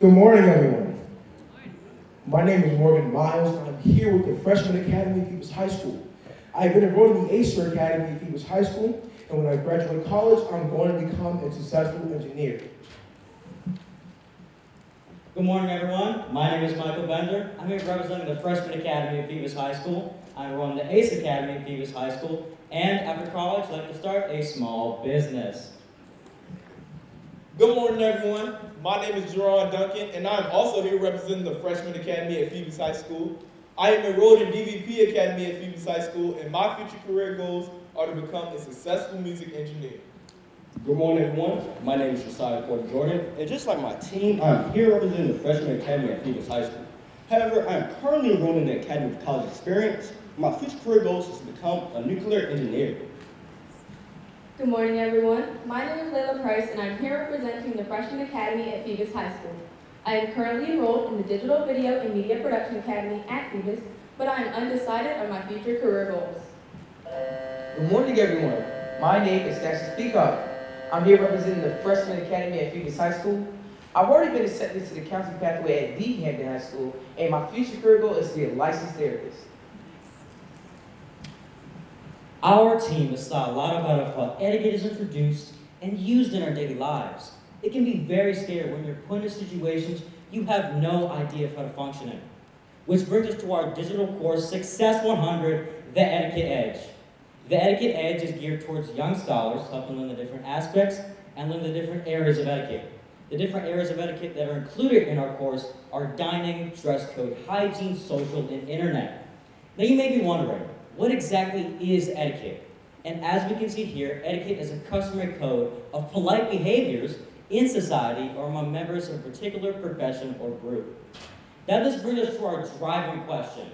Good morning, everyone. My name is Morgan Miles, and I'm here with the Freshman Academy at Phoebus High School. I've been enrolled in the Acer Academy at Phoebus High School, and when I graduate college, I'm going to become a successful engineer. Good morning, everyone. My name is Michael Bender. I'm here representing the Freshman Academy at Phoebus High School. I'm enrolled in the ACE Academy at Phoebus High School, and after college, I'd like to start a small business. Good morning, everyone. My name is Jerron Duncan, and I'm also here representing the Freshman Academy at Phoebus High School. I am enrolled in DVP Academy at Phoebus High School, and my future career goals are to become a successful music engineer. Good morning, everyone. My name is Josiah Porter Jordan, and just like my team, I'm here representing the Freshman Academy at Phoebus High School. However, I am currently enrolled in the Academy of College Experience. My future career goals is to become a nuclear engineer. Good morning, everyone. My name is Layla Price, and I'm here representing the Freshman Academy at Phoebus High School. I am currently enrolled in the Digital Video and Media Production Academy at Phoebus, but I am undecided on my future career goals. Good morning, everyone. My name is Cassius Peacock. I'm here representing the Freshman Academy at Phoebus High School. I've already been accepted to the counseling pathway at the Hampton High School, and my future career goal is to be a licensed therapist. Our team has thought a lot about how etiquette is introduced and used in our daily lives. It can be very scary when you're put in situations you have no idea of how to function in. Which brings us to our digital course, Success 100, The Etiquette Edge. The Etiquette Edge is geared towards young scholars, helping them learn the different aspects and learn the different areas of etiquette. The different areas of etiquette that are included in our course are dining, dress code, hygiene, social, and internet. Now you may be wondering, what exactly is etiquette? And as we can see here, etiquette is a customary code of polite behaviors in society or among members of a particular profession or group. Now this brings us to our driving question.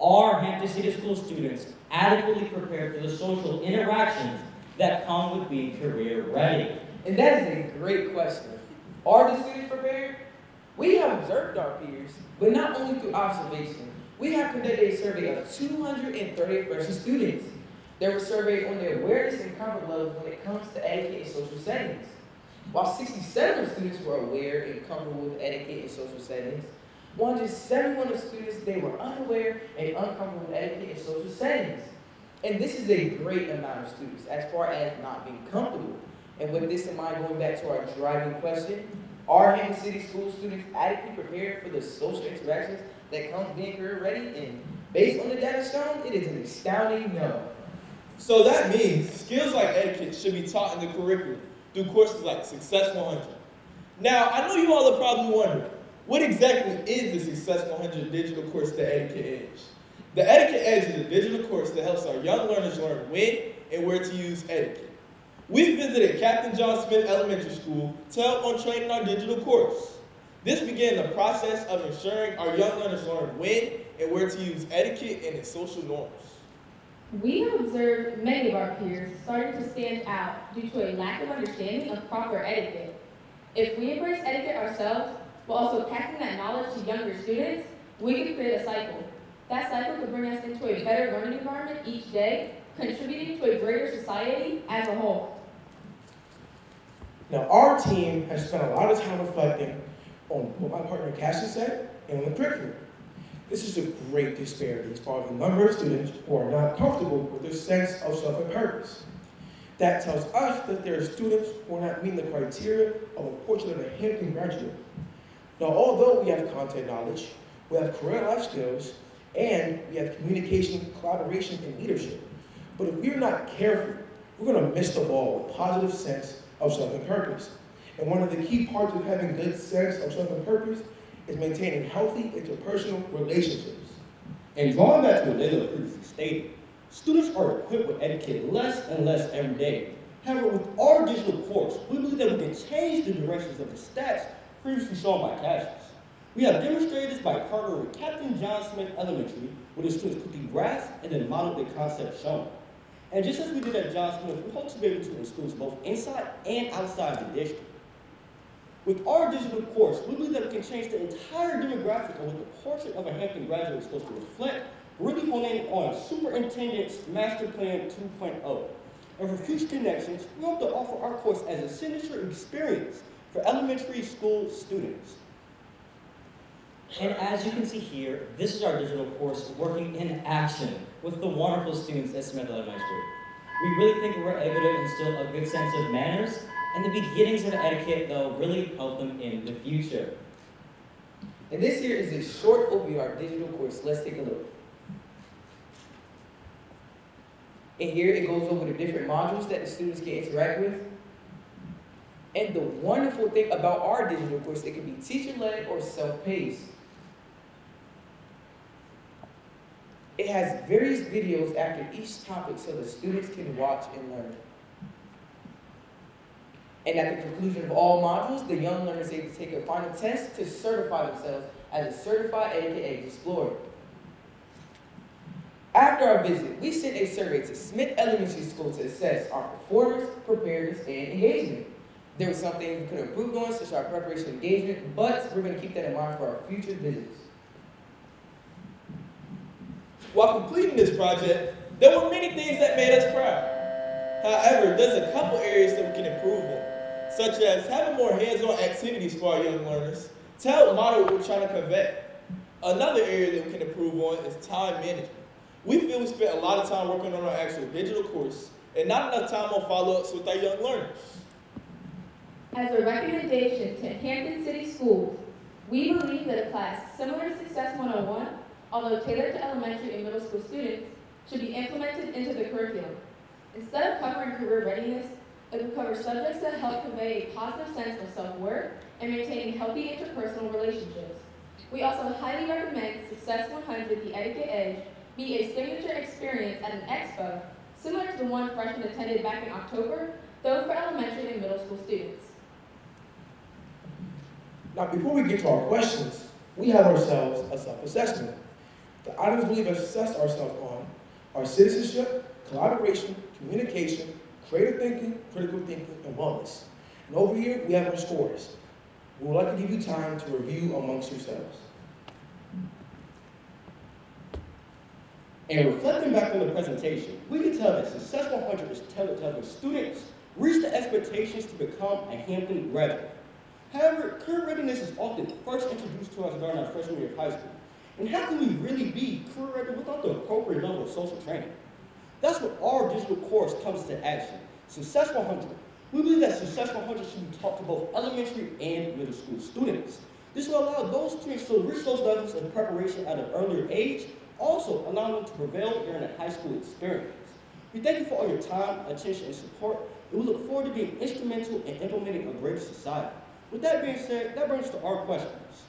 Are Hampton City School students adequately prepared for the social interactions that come with being career ready? And that is a great question. Are the students prepared? We have observed our peers, but not only through observation. We have conducted a survey of 230 freshman students. They were surveyed on their awareness and comfort levels when it comes to etiquette and social settings. While 67 of students were aware and comfortable with etiquette and social settings, 171 of students, they were unaware and uncomfortable with etiquette and social settings. And this is a great amount of students as far as not being comfortable. And with this in mind, going back to our driving question, are Hampton City School students adequately prepared for the social interactions that comes being career ready? And based on the data shown, it is an astounding no. So that means skills like etiquette should be taught in the curriculum through courses like Success 100. Now, I know you all are probably wondering, what exactly is the Success 100 digital course, The Etiquette Edge? The Etiquette Edge is a digital course that helps our young learners learn when and where to use etiquette. We visited Captain John Smith Elementary School to help on training our digital course. This began the process of ensuring our young learners learn when and where to use etiquette and its social norms. We observed many of our peers starting to stand out due to a lack of understanding of proper etiquette. If we embrace etiquette ourselves, while also passing that knowledge to younger students, we can create a cycle. That cycle could bring us into a better learning environment each day, contributing to a greater society as a whole. Now, our team has spent a lot of time reflecting on what my partner Cassius said and on the curriculum. This is a great disparity as far as the number of students who are not comfortable with their sense of self and purpose. That tells us that there are students who are not meeting the criteria of a portrait of a Hampton graduate. Now, although we have content knowledge, we have career life skills, and we have communication, collaboration, and leadership. But if we're not careful, we're going to miss the ball with positive sense of self and purpose. And one of the key parts of having good sense of self and purpose is maintaining healthy interpersonal relationships. And drawing back to what Layla previously stated, students are equipped with etiquette less and less every day. However, with our digital course, we believe that we can change the directions of the stats previously shown by Cassius. We have demonstrated this by partnering with Captain John Smith Elementary, where the students quickly grasp and then model the concept shown. And just as we did at John Smith, we hope to be able to in schools both inside and outside the district. With our digital course, we believe that it can change the entire demographic of what the portrait of a Hampton graduate is supposed to reflect, really honing on Superintendent's Master Plan 2.0. And for future connections, we hope to offer our course as a signature experience for elementary school students. And as you can see here, this is our digital course working in action with the wonderful students at Smith Elementary. We really think we're able to instill a good sense of manners and the beginnings of etiquette will really help them in the future. And this here is a short overview of our digital course. Let's take a look. And here it goes over the different modules that the students can interact with. And the wonderful thing about our digital course, it can be teacher-led or self-paced. It has various videos after each topic so the students can watch and learn. And at the conclusion of all modules, the young learners are able to take a final test to certify themselves as a certified AKA explorer. After our visit, we sent a survey to Smith Elementary School to assess our performance, preparedness, and engagement. There were some things we could improve on, such as our preparation and engagement, but we're going to keep that in mind for our future visits. While completing this project, there were many things that made us proud. However, there's a couple areas that we can improve on, such as having more hands-on activities for our young learners to help model what we're trying to convey. Another area that we can improve on is time management. We feel we spent a lot of time working on our actual digital course and not enough time on follow-ups with our young learners. As a recommendation to Hampton City Schools, we believe that a class similar to Success 101, although tailored to elementary and middle school students, should be implemented into the curriculum. Instead of covering career readiness, it will cover subjects that help convey a positive sense of self-worth and maintaining healthy interpersonal relationships. We also highly recommend Success 100, the Etiquette Edge, be a signature experience at an expo similar to the one freshmen attended back in October, though for elementary and middle school students. Now, before we get to our questions, we have ourselves a self-assessment. The items we've assessed ourselves on are citizenship, collaboration, communication, creative thinking, critical thinking, and wellness. And over here, we have our scores. We would like to give you time to review amongst yourselves. And reflecting back on the presentation, we can tell that Success 100 is helping students reach the expectations to become a Hampton graduate. However, career readiness is often first introduced to us during our freshman year of high school. And how can we really be career ready without the appropriate level of social training? That's what our digital course comes to action. Success 100. We believe that Success 100 should be taught to both elementary and middle school students. This will allow those students to reach those levels of preparation at an earlier age, also allowing them to prevail during a high school experience. We thank you for all your time, attention, and support, and we look forward to being instrumental in implementing a greater society. With that being said, that brings us to our questions.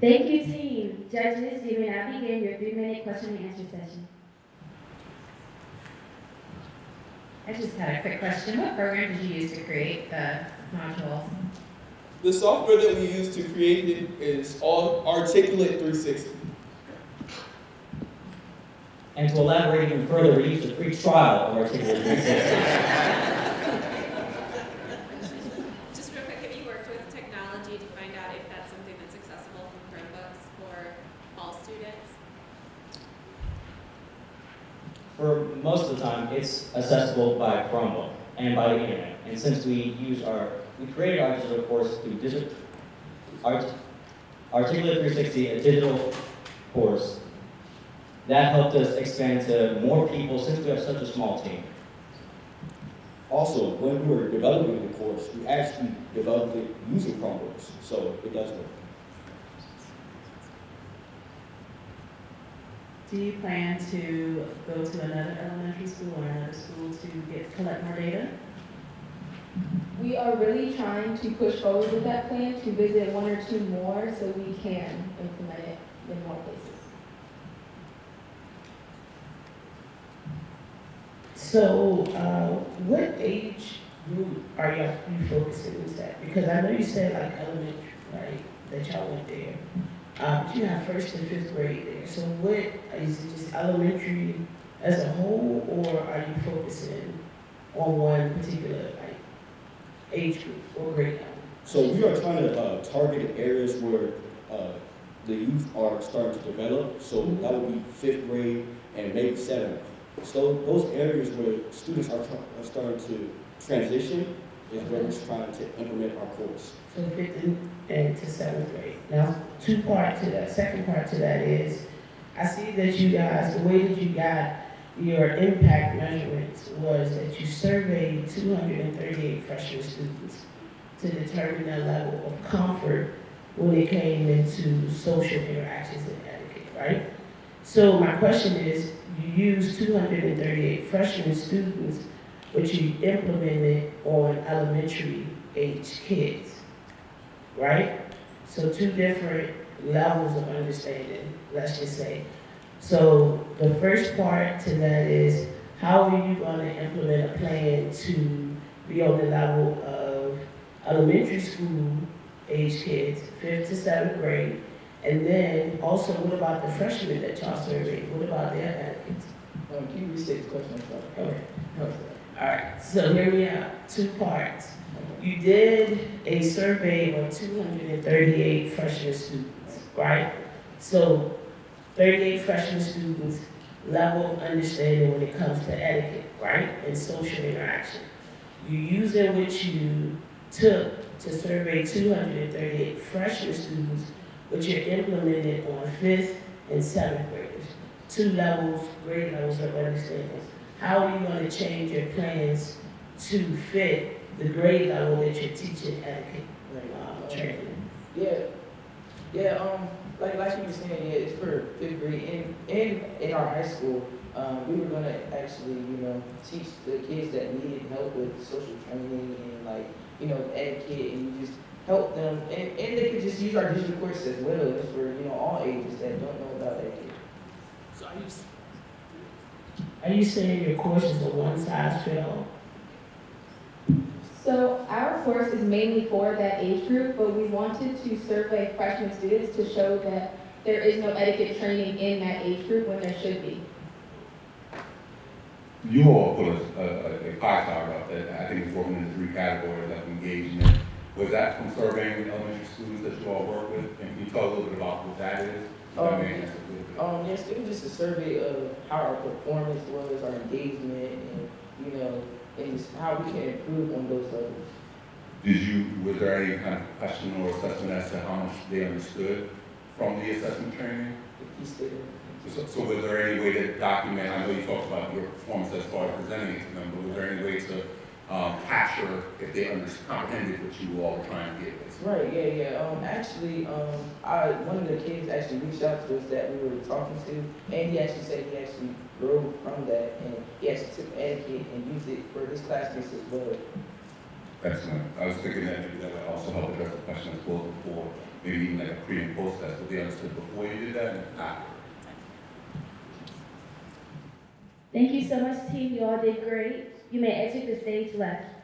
Thank you, team. Judges, you may now begin your three-minute question and answer session. I just had a quick question. What program did you use to create the modules? The software that we use to create it is all Articulate 360. And to elaborate even further, we used a free trial of Articulate 360. Just real quick, have you worked with technology to find out if that's something that's accessible from Chromebooks for all students? For most of time, it's accessible by Chromebook and by the internet. And since we use our, we created our digital course through digital, art, Articulate 360, a digital course, that helped us expand to more people since we have such a small team. Also, when we were developing the course, we actually developed it using Chromebooks, so it does work. Do you plan to go to another elementary school or another school to get, collect more data? We are really trying to push forward with that plan to visit one or two more so we can implement it in more places. So, uh, what age group are y'all, focusing on that? Because I know you said like elementary, right, that y'all went there. Um, you have first and fifth grade there, so what, is it just elementary as a whole, or are you focusing on one particular, like, age group or grade level? So we are trying to uh, target areas where uh, the youth are starting to develop. So that would be fifth grade and maybe seventh. So those areas where students are, are starting to transition, is where we're trying to implement our course. So fifth and, to seventh grade. Now, two part to that, second part to that is, I see that you guys, the way that you got your impact measurements was that you surveyed two hundred and thirty-eight freshman students to determine their level of comfort when it came into social interactions and etiquette, right? So my question is, you used two hundred and thirty-eight freshman students, but you implemented on elementary age kids, right? So two different levels of understanding, let's just say. So the first part to that is, how are you gonna implement a plan to be on the level of elementary school age kids, fifth to seventh grade? And then also, what about the freshmen that y'all surveyed? What about their etiquette? Um, can you restate the question? Okay. So here we are, two parts. You did a survey on two hundred and thirty-eight freshman students, right? So thirty-eight freshman students, level of understanding when it comes to etiquette, right, and social interaction. You use it which you took to survey two hundred and thirty-eight freshman students, which you implemented on fifth and seventh graders. Two levels, grade levels of understanding. How are you gonna change your plans to fit the grade level that you're teaching etiquette, uh, training? Yeah, yeah, um, like, like you were saying, yeah, it's for fifth grade. In, in, in our high school, um, we were gonna actually, you know, teach the kids that needed help with social training and like, you know, etiquette and just help them. And, and they could just use our digital course as well, just for, you know, all ages that don't know about etiquette. So are you, are you saying your course is a one size fits all? So our course is mainly for that age group, but we wanted to survey freshman students to show that there is no etiquette training in that age group when there should be. You all put a, a, a pie chart up that I think is broken into three categories of engagement. Was that from surveying elementary students that you all work with? And can you tell a little bit about what that is? Um, I mean, that's a little bit. Um, yes, it was just a survey of how our performance was, our engagement, and, you know, and how we can improve on those levels. Did you, was there any kind of question or assessment as to how much they understood from the assessment training? So, so was there any way to document, I know you talked about your performance as far as presenting it to them, but was there any way to, um, capture if they under, comprehended what you all were trying to get? basically? Right, yeah, yeah. Um, actually, um, I, one of the kids actually reached out to us that we were talking to, and he actually said he actually grew from that, and he actually took etiquette and used it for his classmates as well. Excellent. I was thinking that maybe that would also help address the question as well before, maybe even like a pre and post test, but they understood before you did that and after. Thank you so much, team. You all did great. You may exit the stage left.